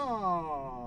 Oh.